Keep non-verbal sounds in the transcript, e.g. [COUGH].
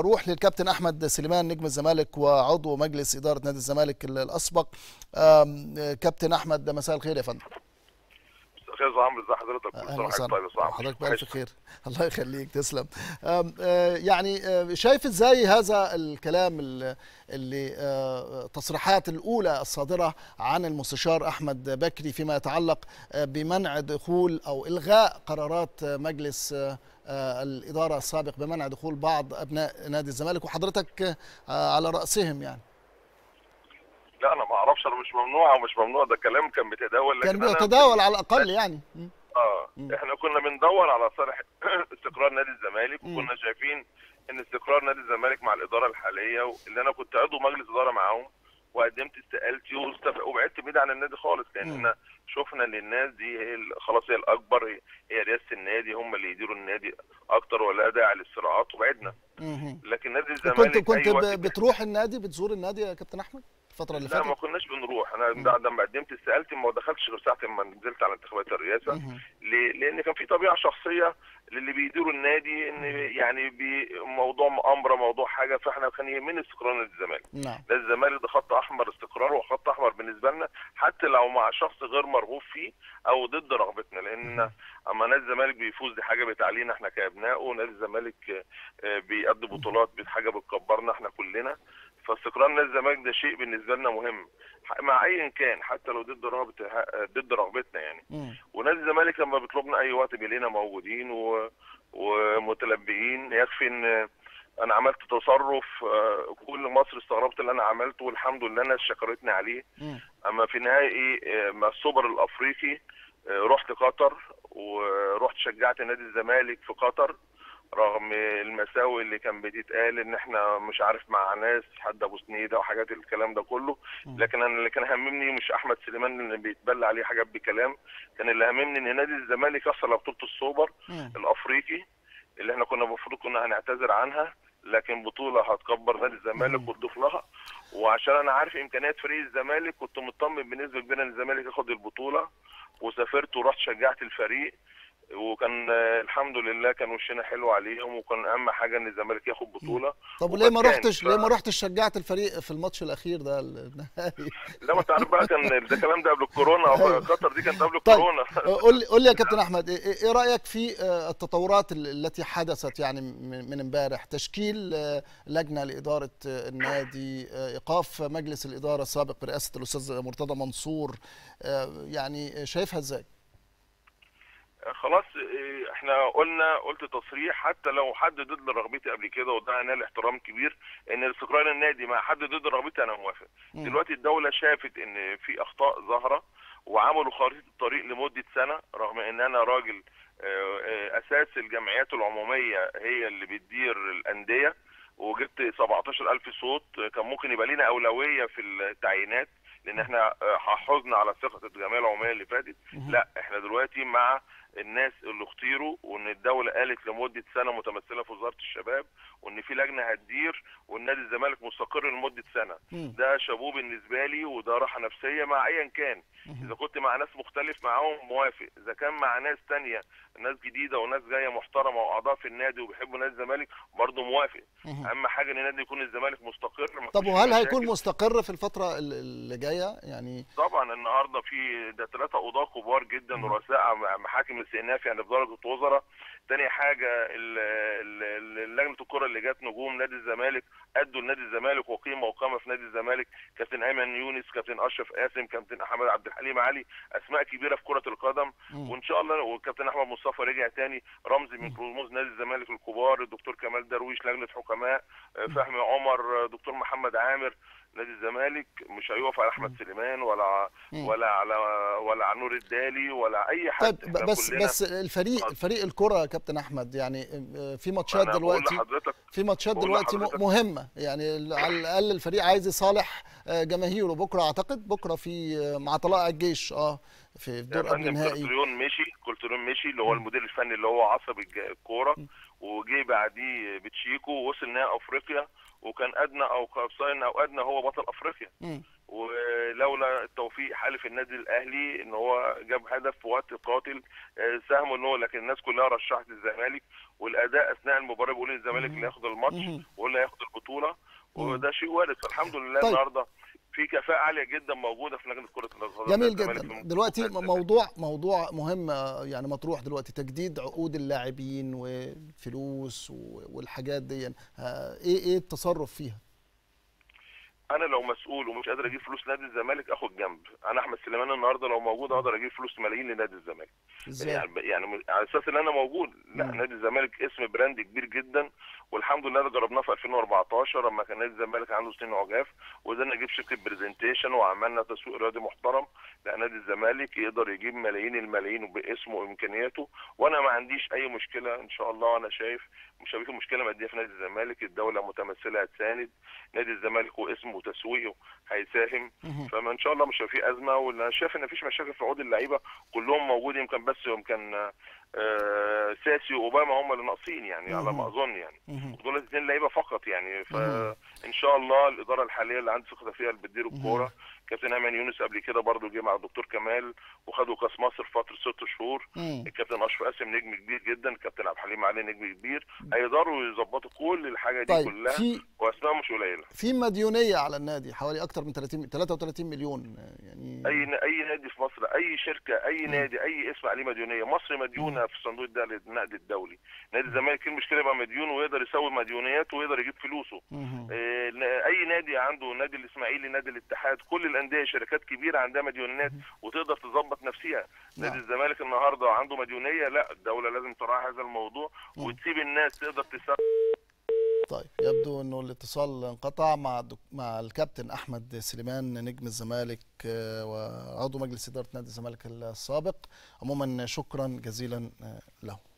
أروح للكابتن أحمد سليمان نجم الزمالك وعضو مجلس إدارة نادي الزمالك الأسبق. كابتن أحمد مساء الخير يا فندم. أستاذ عمرو ازي حضرتك؟ أهلا وسهلا. حضرتك بألف خير. [LAUGHS] الله يخليك تسلم. يعني شايف إزاي هذا الكلام اللي تصريحات الأولى الصادرة عن المستشار أحمد بكري فيما يتعلق بمنع دخول أو إلغاء قرارات مجلس الإدارة السابق بمنع دخول بعض أبناء نادي الزمالك وحضرتك على رأسهم يعني. لا أنا ما أعرفش أنا مش ممنوع أو مش ممنوع ده كلام كان بيتداول كان بيتداول على الأقل يعني. آه إحنا كنا بندور على صالح [COUGHS] استقرار نادي الزمالك وكنا شايفين إن استقرار نادي الزمالك مع الإدارة الحالية اللي أنا كنت عضو مجلس إدارة معاهم وقدمت استقالتي وبعدت بعيد عن النادي خالص لأن إحنا شفنا إن الناس دي هي خلاص هي الأكبر هي, رئاسة النادي هم اللي يديروا النادي أكتر ولا داعي للصراعات وبعدنا. لكن نادي الزمالك كنت كنت أيوة بتروح النادي بتزور النادي يا كابتن أحمد؟ الفترة اللي فاتت؟ لا ما كناش بنروح. أنا بعد ما قدمت استقالتي ما دخلتش غير ساعة ما نزلت على انتخابات الرئاسة. ليه؟ لأن كان في طبيعة شخصية للي بيديروا النادي إن يعني موضوع مؤامرة موضوع حاجة. فإحنا كان يهمني استقرار نادي الزمالك. نعم. نادي الزمالك ده خط أحمر استقرار وخط أحمر بالنسبة لنا حتى لو مع شخص غير مرغوب فيه أو ضد رغبتنا. لأن أما نادي الزمالك بيفوز دي حاجة بتعلينا إحنا كأبناء ونادي الزمالك بيقضي بطولات حاجة بتكبرنا إحنا كلنا. فاستقرار نادي الزمالك ده شيء بالنسبة لنا مهم. مع ايا كان حتى لو ضد رغبه ضد رغبتنا يعني. ونادي الزمالك لما بيطلبنا أي وقت بيلاقينا موجودين و... ومتلبيين. يكفي إن أنا عملت تصرف كل مصر استغربت اللي أنا عملته والحمد لله الناس شكرتني عليه. أما في نهائي مع السوبر الأفريقي رحت قطر ورحت شجعت نادي الزمالك في قطر. رغم المساوئ اللي كان بتتقال إن إحنا مش عارف مع ناس حد أبو سنيدة وحاجات الكلام ده كله. لكن أنا اللي كان هممني مش أحمد سليمان اللي بيتبلى عليه حاجات بكلام كان اللي هممني إن نادي الزمالك يحصل بطولة السوبر. الأفريقي اللي إحنا كنا المفروض كنا هنعتذر عنها لكن بطولة هتكبر نادي الزمالك وتضيف لها. وعشان أنا عارف إمكانيات فريق الزمالك كنت مطمن بنسبة كبيرة إن الزمالك ياخد البطولة وسافرت ورحت شجعت الفريق. وكان الحمد لله كان وشنا حلو عليهم وكان أهم حاجة إن الزمالك ياخد بطولة. طب وليه ما رحتش ف... ليه ما رحتش شجعت الفريق في الماتش الأخير ده؟ النهائي. لا ما انت عارف بقى كان ده الكلام ده قبل الكورونا. [LAUGHS] قطر دي كانت قبل طيب. الكورونا. قول لي قول لي يا كابتن أحمد إيه رأيك في التطورات التي حدثت يعني من امبارح؟ تشكيل لجنة لإدارة النادي إيقاف مجلس الإدارة السابق برئاسة الأستاذ مرتضى منصور يعني شايفها إزاي؟ خلاص إحنا قلنا قلت تصريح حتى لو حد ضد رغبتي قبل كده وده أنا الاحترام كبير إن استقرار النادي مع حد ضد رغبتي أنا موافق. دلوقتي الدولة شافت إن في أخطاء ظاهرة وعملوا خريطة الطريق لمدة سنة رغم إن أنا راجل أساس الجمعيات العمومية هي اللي بتدير الأندية وجبت 17000 صوت كان ممكن يبقى لنا أولوية في التعيينات لأن إحنا حافظنا على ثقة الجمعية العمومية اللي فاتت. لا إحنا دلوقتي مع الناس اللي اختيروا وإن الدولة قالت لمدة سنة متمثلة في وزارة الشباب وإن في لجنة هتدير والنادي الزمالك مستقر لمدة سنة. ده شابوه بالنسبة لي وده راحة نفسية مع ايا كان. إذا كنت مع ناس مختلف معاهم موافق. إذا كان مع ناس تانية ناس جديدة وناس جاية محترمة وأعضاء في النادي وبيحبوا نادي الزمالك برضه موافق. أهم حاجة إن النادي يكون الزمالك مستقر طب وهل هيكون مستقر في الفترة اللي جاية؟ يعني طبعا النهارده في ده ثلاثة قضاه كبار جدا رؤساء محاكم الاستئناف يعني في درجة وزراء. تاني حاجة لجنة الكرة اللي جت نجوم نادي الزمالك أدوا لنادي الزمالك وقيمة وقامة في نادي الزمالك. كابتن أيمن يونس كابتن أشرف قاسم كابتن أحمد عبد الحليم علي أسماء كبيرة في كرة القدم. وإن شاء الله والكابتن أحمد مصطفى رجع تاني. رمز من رموز نادي الزمالك الكبار الدكتور كمال درويش لجنة حكماء فهمي عمر دكتور محمد عامر. نادي الزمالك مش هيقف على أحمد سليمان ولا م. ولا على ولا على نور الدالي ولا أي حد. طيب بس بس الفريق الفريق الكرة يا كابتن أحمد يعني في ماتشات دلوقتي في ماتشات دلوقتي مهمة يعني على الأقل الفريق عايز يصالح جماهيره. بكرة أعتقد بكرة في مع طلائع الجيش آه في دور قبل النهائي. كولتريون مشي كولتريون مشي اللي هو المدير الفني اللي هو عصب الكورة وجي بعديه بتشيكو ووصل نهائي أفريقيا وكان أدنى أو قوسين أو أدنى هو بطل أفريقيا. م. ولولا التوفيق حالف النادي الأهلي إن هو جاب هدف في وقت قاتل ساهموا إن هو لكن الناس كلها رشحت الزمالك والأداء أثناء المباراة بيقول الزمالك اللي ياخد الماتش واللي البطولة وده شيء وارد. فالحمد لله طيب. النهارده في كفاءة عالية جدا موجودة في لجنة كرة القدم جميل جدا. دلوقتي. موضوع موضوع مهم آه، يعني مطروح دلوقتي تجديد عقود اللاعبين والفلوس والحاجات دي آه، إيه إيه التصرف فيها؟ أنا لو مسؤول ومش قادر أجيب فلوس نادي الزمالك اخد جنب. أنا احمد سليمان النهارده لو موجود أقدر أجيب فلوس ملايين لنادي الزمالك. إزاي؟ يعني يعني على أساس ان أنا موجود. لا مم. نادي الزمالك اسم brand كبير جدا والحمد لله ده جربناه في 2014 لما كان نادي الزمالك عنده سنين عجاف وقدرنا نجيب شركة Presentation وعملنا تسويق رياضي محترم. لا نادي الزمالك يقدر يجيب ملايين الملايين باسمه وامكانياته وأنا ما عنديش اي مشكلة ان شاء الله. أنا شايف مش هيبقى مشكلة مادية في نادي الزمالك. الدولة متمثلة هتساند. نادي الزمالك واسمه وتسويقه هيساهم. فما إن شاء الله مش في أزمة وأنا شايف إن مفيش مشاكل في عقود اللعيبة كلهم موجود يمكن بس يمكن آه، ساسي وأوباما هم اللي ناقصين يعني على. ما أظن يعني. دول الاثنين لعيبة فقط يعني مهم. فان شاء الله الإدارة الحالية اللي عندي ثقة فيها اللي بتدير. الكورة. كابتن ايمن يونس قبل كده برضه جه مع الدكتور كمال وخدوا كأس مصر في فترة ست شهور. مم. الكابتن أشرف قاسم نجم كبير جدا الكابتن عبد الحليم علي نجم كبير. هيقدروا يظبطوا كل الحاجة دي طيب كلها في وأسماء مش قليلة. في مديونية على النادي حوالي أكتر من 30 33 مليون آه، يعني أي أي نادي في مصر أي شركة أي مم. نادي أي اسم عليه مديونية. مصر مديونة في صندوق النقد الدولي. نادي الزمالك المشكلة يبقى مديون ويقدر يسوي مديونياته ويقدر يجيب فلوسه. مهم. أي نادي عنده نادي الإسماعيلي نادي الاتحاد كل الأندية شركات كبيرة عندها مديونات وتقدر تظبط نفسها نادي نعم. الزمالك النهارده عنده مديونية لا الدولة لازم تراعي هذا الموضوع. وتسيب الناس تقدر تسوي طيب يبدو إنه الاتصال انقطع مع. مع الكابتن أحمد سليمان نجم الزمالك آه، وعضو مجلس إدارة نادي الزمالك السابق عموما شكرا جزيلا آه، له